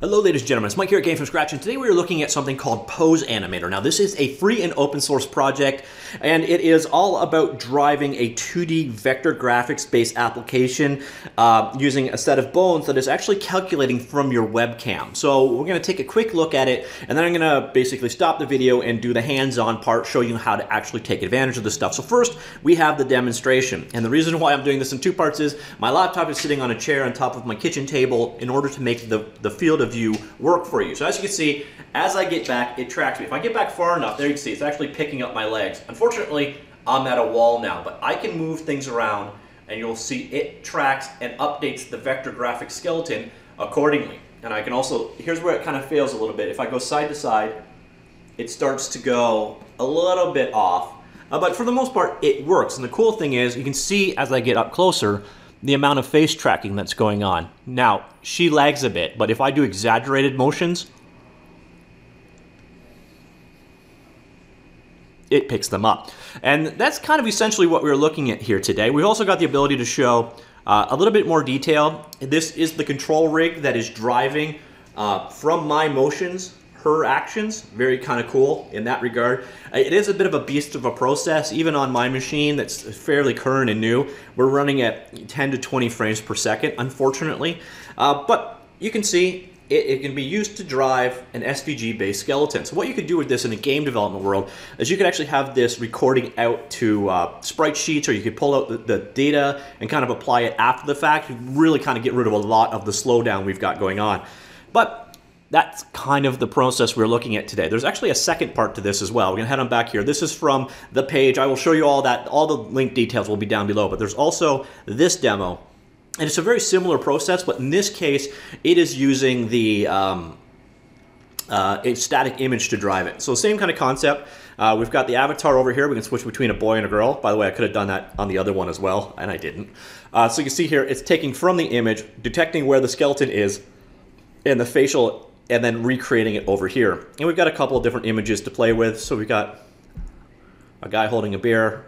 Hello ladies and gentlemen, it's Mike here at Game From Scratch and today we are looking at something called Pose Animator. Now this is a free and open source project and it is all about driving a 2D vector graphics based application uh, using a set of bones that is actually calculating from your webcam. So we're going to take a quick look at it and then I'm going to basically stop the video and do the hands-on part, show you how to actually take advantage of this stuff. So first we have the demonstration and the reason why I'm doing this in two parts is my laptop is sitting on a chair on top of my kitchen table in order to make the, the field of view work for you. So as you can see, as I get back, it tracks me. If I get back far enough, there you can see, it's actually picking up my legs. Unfortunately, I'm at a wall now, but I can move things around and you'll see it tracks and updates the vector graphic skeleton accordingly. And I can also, here's where it kind of fails a little bit. If I go side to side, it starts to go a little bit off. Uh, but for the most part, it works. And the cool thing is, you can see as I get up closer, the amount of face tracking that's going on. Now, she lags a bit, but if I do exaggerated motions, it picks them up. And that's kind of essentially what we are looking at here today. We've also got the ability to show uh, a little bit more detail. This is the control rig that is driving uh, from my motions her actions. Very kind of cool in that regard. Uh, it is a bit of a beast of a process, even on my machine that's fairly current and new. We're running at 10 to 20 frames per second, unfortunately. Uh, but you can see it, it, can be used to drive an SVG-based skeleton. So what you could do with this in a game development world is you could actually have this recording out to uh, sprite sheets, or you could pull out the, the, data and kind of apply it after the fact. Really kind of get rid of a lot of the slowdown we've got going on. But that's kind of the process we're looking at today. There's actually a second part to this as well. We're gonna head on back here. This is from the page. I will show you all that. All the link details will be down below, but there's also this demo. And it's a very similar process, but in this case, it is using the um, uh, a static image to drive it. So same kind of concept. Uh, we've got the avatar over here. We can switch between a boy and a girl. By the way, I could have done that on the other one as well, and I didn't. Uh, so you can see here, it's taking from the image, detecting where the skeleton is, and the facial and then recreating it over here. And we've got a couple of different images to play with. So we've got a guy holding a beer.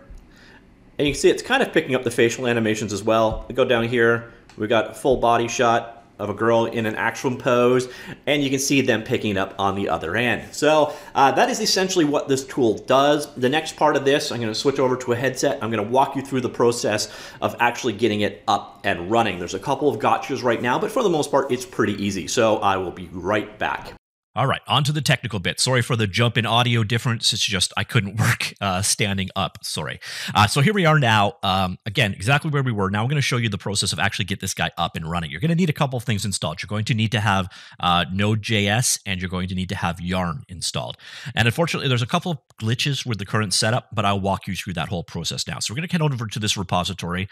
And you can see it's kind of picking up the facial animations as well. We go down here, we've got a full body shot of a girl in an actual pose, and you can see them picking up on the other end. So uh, that is essentially what this tool does. The next part of this, I'm going to switch over to a headset. I'm going to walk you through the process of actually getting it up and running. There's a couple of gotchas right now, but for the most part, it's pretty easy. So I will be right back. All right, on to the technical bit. Sorry for the jump in audio difference. It's just I couldn't work uh, standing up. Sorry. Uh, so here we are now. Um, again, exactly where we were. Now I'm going to show you the process of actually get this guy up and running. You're going to need a couple of things installed. You're going to need to have uh, Node.js and you're going to need to have Yarn installed. And unfortunately, there's a couple of glitches with the current setup, but I'll walk you through that whole process now. So we're going to head over to this repository.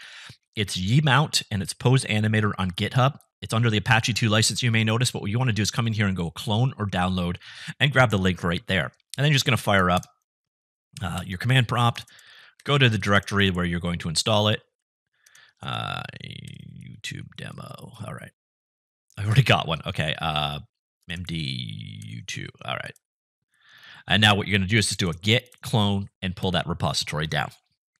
It's Yemount and it's Pose Animator on GitHub. It's under the Apache 2 license, you may notice, but what you want to do is come in here and go clone or download and grab the link right there. And then you're just going to fire up uh, your command prompt, go to the directory where you're going to install it. Uh, YouTube demo. All right. I already got one. Okay. Uh, MD YouTube. All right. And now what you're going to do is just do a git clone and pull that repository down.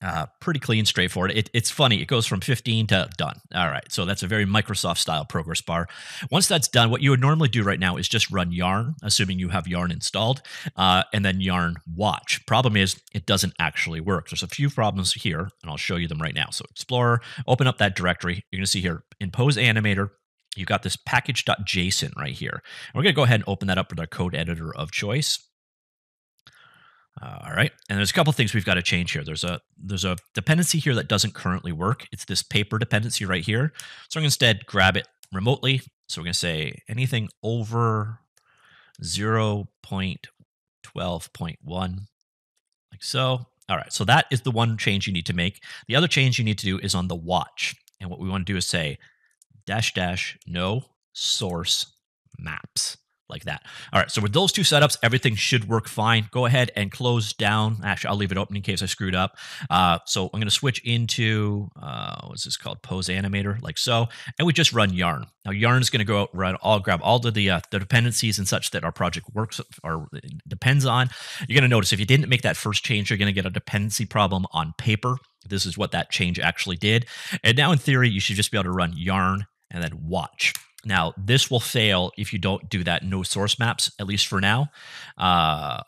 Uh, pretty clean, straightforward. It, it's funny. It goes from 15 to done. All right. So that's a very Microsoft style progress bar. Once that's done, what you would normally do right now is just run yarn, assuming you have yarn installed, uh, and then yarn watch. Problem is, it doesn't actually work. There's a few problems here, and I'll show you them right now. So Explorer, open up that directory. You're going to see here in Pose Animator, You've got this package.json right here. And we're going to go ahead and open that up with our code editor of choice. Uh, all right, and there's a couple things we've got to change here. There's a there's a dependency here that doesn't currently work. It's this paper dependency right here. So I'm going to instead grab it remotely. So we're going to say anything over 0.12.1, like so. All right, so that is the one change you need to make. The other change you need to do is on the watch. And what we want to do is say dash dash no source maps like that. All right, so with those two setups, everything should work fine. Go ahead and close down. Actually, I'll leave it open in case I screwed up. Uh, so I'm going to switch into, uh, what's this called? Pose Animator, like so. And we just run Yarn. Now, Yarn is going to go out, run, I'll grab all of the, uh, the dependencies and such that our project works or depends on. You're going to notice if you didn't make that first change, you're going to get a dependency problem on paper. This is what that change actually did. And now, in theory, you should just be able to run Yarn and then watch. Now, this will fail if you don't do that no source maps, at least for now. Uh,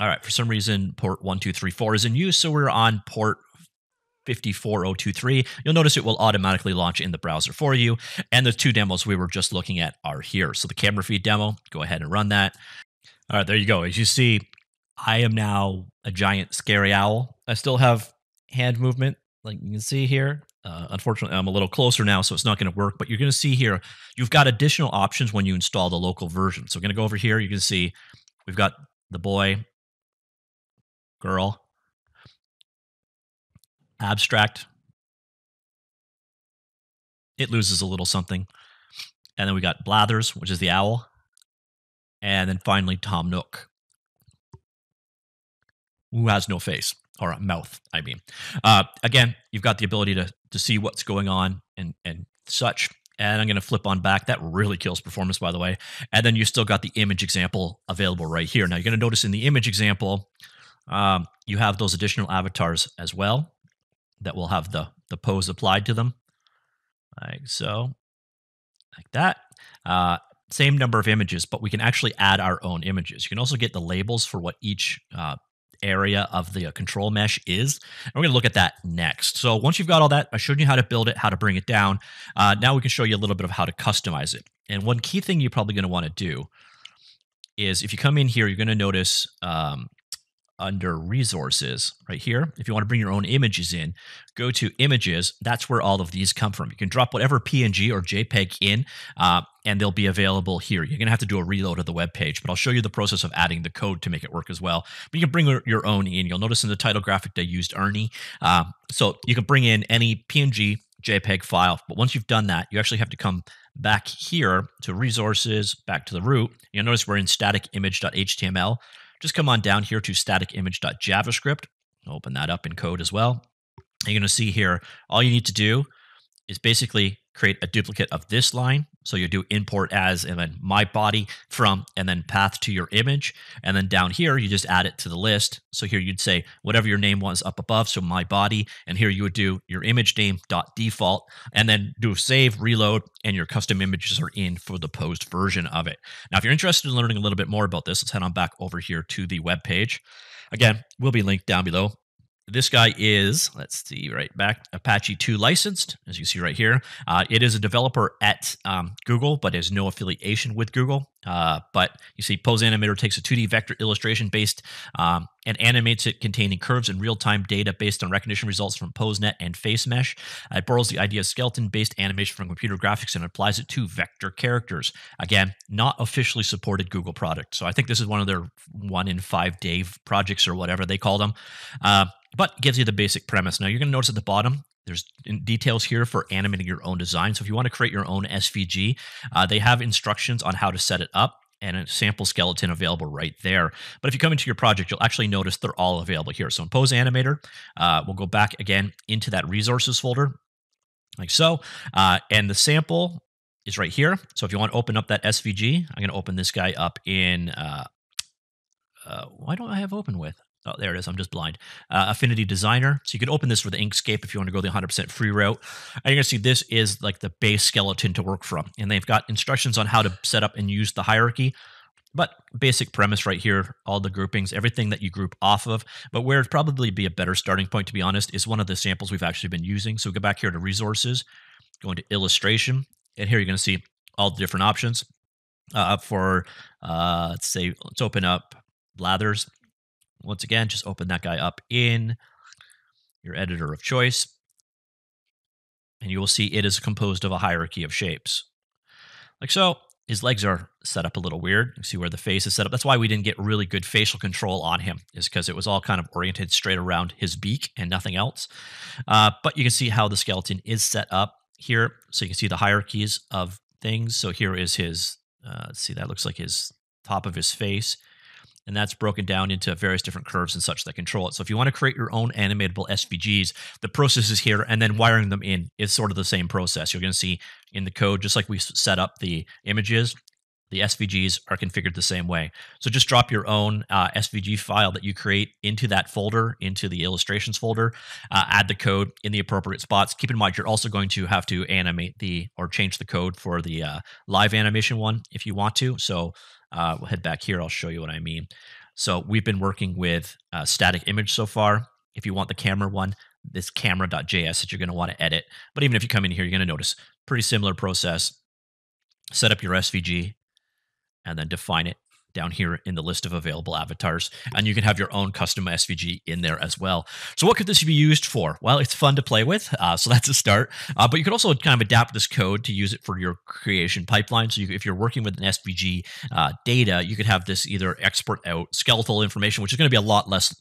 all right, for some reason, port 1234 is in use, so we're on port 54023. You'll notice it will automatically launch in the browser for you. And the two demos we were just looking at are here. So the camera feed demo, go ahead and run that. All right, there you go. As you see, I am now a giant scary owl. I still have hand movement, like you can see here. Uh, unfortunately, I'm a little closer now, so it's not going to work. But you're going to see here, you've got additional options when you install the local version. So we're going to go over here. You can see we've got the boy, girl, abstract. It loses a little something. And then we got Blathers, which is the owl. And then finally, Tom Nook, who has no face or a mouth, I mean. Uh, again, you've got the ability to, to see what's going on and, and such. And I'm going to flip on back. That really kills performance, by the way. And then you still got the image example available right here. Now, you're going to notice in the image example, um, you have those additional avatars as well that will have the, the pose applied to them. Like so, like that. Uh, same number of images, but we can actually add our own images. You can also get the labels for what each uh, area of the uh, control mesh is. And we're going to look at that next. So once you've got all that, I showed you how to build it, how to bring it down. Uh, now we can show you a little bit of how to customize it. And one key thing you're probably going to want to do is if you come in here, you're going to notice um, under resources right here. If you want to bring your own images in, go to images. That's where all of these come from. You can drop whatever PNG or JPEG in, uh, and they'll be available here. You're going to have to do a reload of the web page, but I'll show you the process of adding the code to make it work as well. But you can bring your own in. You'll notice in the title graphic they used Ernie. Uh, so you can bring in any PNG, JPEG file. But once you've done that, you actually have to come back here to resources, back to the root. You'll notice we're in static image.html just come on down here to static image.javascript. Open that up in code as well. You're going to see here, all you need to do is basically create a duplicate of this line. So you do import as and then my body from and then path to your image. And then down here, you just add it to the list. So here you'd say whatever your name was up above. So my body. And here you would do your image name dot default and then do save, reload, and your custom images are in for the post version of it. Now, if you're interested in learning a little bit more about this, let's head on back over here to the web page. Again, we'll be linked down below. This guy is, let's see, right back, Apache 2 licensed, as you see right here. Uh, it is a developer at um, Google, but has no affiliation with Google. Uh, but you see, Pose Animator takes a 2D vector illustration based um, and animates it containing curves and real time data based on recognition results from PoseNet and FaceMesh. It borrows the idea of skeleton based animation from computer graphics and applies it to vector characters. Again, not officially supported Google product. So I think this is one of their one in five day projects or whatever they call them. Uh, but gives you the basic premise. Now you're going to notice at the bottom there's details here for animating your own design. So if you want to create your own SVG, uh, they have instructions on how to set it up and a sample skeleton available right there. But if you come into your project, you'll actually notice they're all available here. So in Pose Animator, uh, we'll go back again into that resources folder, like so. Uh, and the sample is right here. So if you want to open up that SVG, I'm going to open this guy up in. Uh, uh, why don't I have open with? Oh, there it is. I'm just blind. Uh, Affinity Designer. So you can open this with Inkscape if you want to go the 100% free route. And you're going to see this is like the base skeleton to work from. And they've got instructions on how to set up and use the hierarchy. But basic premise right here, all the groupings, everything that you group off of. But where it'd probably be a better starting point, to be honest, is one of the samples we've actually been using. So we go back here to resources, go into illustration. And here you're going to see all the different options. Uh, for, uh, let's say, let's open up Blathers once again, just open that guy up in your editor of choice. And you will see it is composed of a hierarchy of shapes. Like so, his legs are set up a little weird. You see where the face is set up. That's why we didn't get really good facial control on him, is because it was all kind of oriented straight around his beak and nothing else. Uh, but you can see how the skeleton is set up here. So you can see the hierarchies of things. So here is his, uh, see, that looks like his top of his face and that's broken down into various different curves and such that control it. So if you want to create your own animatable SVGs, the process is here, and then wiring them in is sort of the same process. You're going to see in the code, just like we set up the images, the SVGs are configured the same way. So just drop your own uh, SVG file that you create into that folder, into the illustrations folder, uh, add the code in the appropriate spots. Keep in mind, you're also going to have to animate the or change the code for the uh, live animation one if you want to. So uh, we'll head back here. I'll show you what I mean. So we've been working with uh, static image so far. If you want the camera one, this camera.js that you're going to want to edit. But even if you come in here, you're going to notice pretty similar process. Set up your SVG, and then define it down here in the list of available avatars. And you can have your own custom SVG in there as well. So what could this be used for? Well, it's fun to play with. Uh, so that's a start. Uh, but you could also kind of adapt this code to use it for your creation pipeline. So you, if you're working with an SVG uh, data, you could have this either export out skeletal information, which is going to be a lot less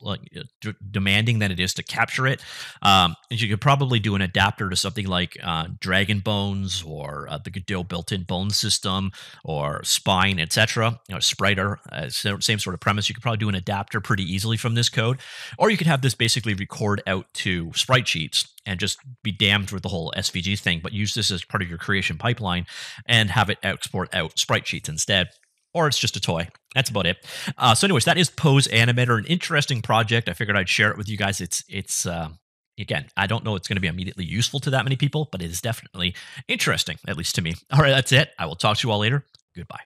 d- demanding than it is to capture it. Um, and you could probably do an adapter to something like uh, Dragon Bones or uh, the Godot built-in bone system or Spine, etc. You know, Spriter uh, same sort of premise. You could probably do an adapter pretty easily from this code, or you could have this basically record out to sprite sheets and just be damned with the whole SVG thing, but use this as part of your creation pipeline and have it export out sprite sheets instead. Or it's just a toy. That's about it. Uh, so, anyways, that is Pose Animator, an interesting project. I figured I'd share it with you guys. It's it's uh, again, I don't know it's going to be immediately useful to that many people, but it is definitely interesting, at least to me. All right, that's it. I will talk to you all later. Goodbye.